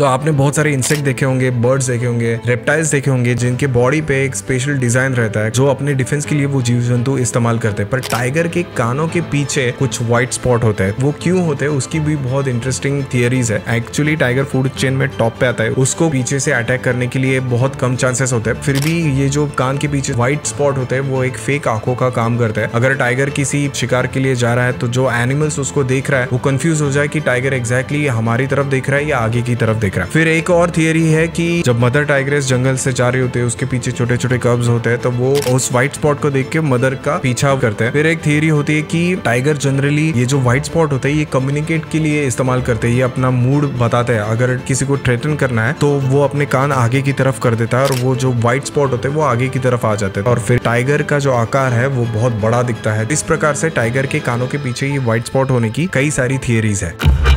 तो आपने बहुत सारे इंसेक्ट देखे होंगे बर्ड्स देखे होंगे रेप्टाइल्स देखे होंगे, जिनके बॉडी पे एक स्पेशल डिज़ाइन रहता है, जो अपने डिफेंस के लिए वो जीव जंतु इस्तेमाल करते हैं। पर टाइगर के कानों के पीछे कुछ व्हाइट स्पॉट होते हैं। वो क्यों होते हैं, उसकी भी बहुत इंटरेस्टिंग थियरीज है। एक्चुअली टाइगर फ़ूड चेन में टॉप पे आता है। उसको पीछे से अटैक करने के लिए बहुत कम चांसेस होते हैं। फिर भी ये जो कान के पीछे व्हाइट स्पॉट होते हैं, वो एक फेक आँखों का काम करता है। अगर टाइगर किसी शिकार के लिए जा रहा है तो जो एनिमल्स उसको देख रहा है, वो कंफ्यूज हो जाए कि टाइगर एग्जैक्टली हमारी तरफ़ देख रहा है या आगे की तरफ़ देख रहा है। फिर एक और थियरी है कि जब मदर टाइग्रेस जंगल से जा रही होती है, उसके पीछे छोटे छोटे कब्स होते हैं तो वो उस व्हाइट स्पॉट को देख के मदर का पीछा करते हैं। फिर एक थियरी होती है कि टाइगर जनरली ये जो व्हाइट स्पॉट होता है, ये कम्युनिकेट के लिए इस्तेमाल करते हैं, ये अपना मूड बताते हैं। अगर किसी को थ्रेटन करना है तो वो अपने कान आगे की तरफ़ कर देता है और वो जो व्हाइट स्पॉट होते हैं, वो आगे की तरफ़ आ जाते हैं। और फिर टाइगर का जो आकार है, वो बहुत बड़ा दिखता है। इस प्रकार से टाइगर के कानों के पीछे ये व्हाइट स्पॉट होने की कई सारी थियरीज है।